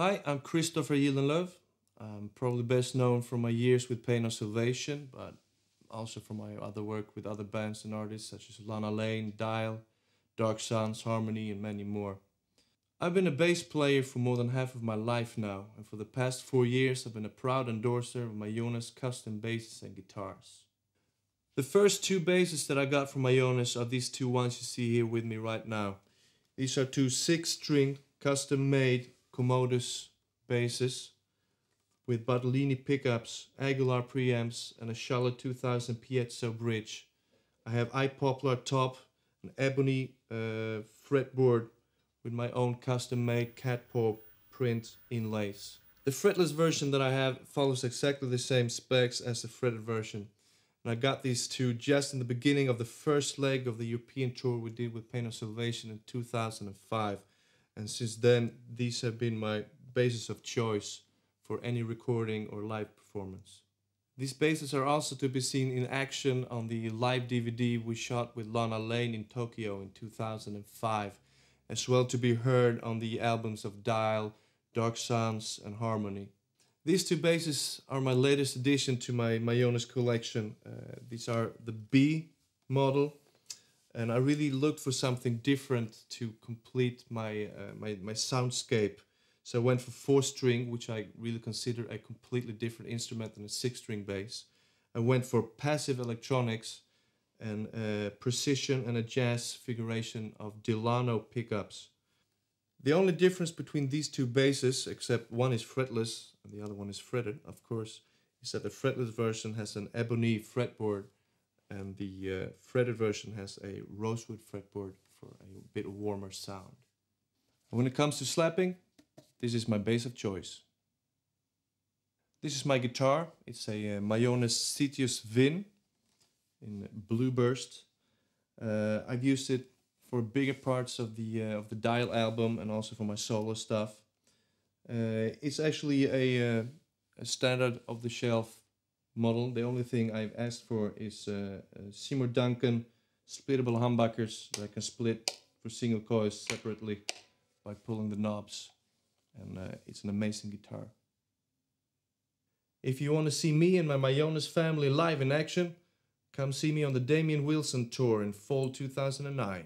Hi, I'm Kristoffer Gildenlöw. I'm probably best known for my years with Pain of Salvation, but also for my other work with other bands and artists such as Lana Lane, Dial, Dark Suns, Harmony, and many more. I've been a bass player for more than half of my life now, and for the past four years I've been a proud endorser of Mayones custom basses and guitars. The first two basses that I got from Mayones are these two ones you see here with me right now. These are two six string custom made Comodous basses with Bartolini pickups, Aguilar preamps, and a Charlotte 2000 piezo bridge. I have iPoplar top, an ebony uh, fretboard with my own custom made cat paw print inlays. The fretless version that I have follows exactly the same specs as the fretted version. And I got these two just in the beginning of the first leg of the European tour we did with Pain of Salvation in 2005 and since then these have been my basis of choice for any recording or live performance. These basses are also to be seen in action on the live DVD we shot with Lana Lane in Tokyo in 2005, as well to be heard on the albums of Dial, Dark Suns, and Harmony. These two basses are my latest addition to my Mayones collection. Uh, these are the Be model and I really looked for something different to complete my uh, my my soundscape. So I went for four string, which I really consider a completely different instrument than a six string bass. I went for passive electronics and uh, precision and a jazz figuration of Delano pickups. The only difference between these two basses, except one is fretless and the other one is fretted, of course, is that the fretless version has an ebony fretboard and the uh, fretted version has a rosewood fretboard for a bit warmer sound. When it comes to slapping, this is my bass of choice. This is my guitar. It's a uh, Setius VIN in blue burst. Uh, I've used it for bigger parts of the uh, of the Dial album and also for my solo stuff. Uh, it's actually a, uh, a standard of the shelf model. The only thing I've asked for is uh, uh Seymour Duncan splittable humbuckers that I can split for single coils separately by pulling the knobs. And uh, it's an amazing guitar. If you want to see me and my Mayones family live in action, come see me on the Damian Wilson tour in fall 2009.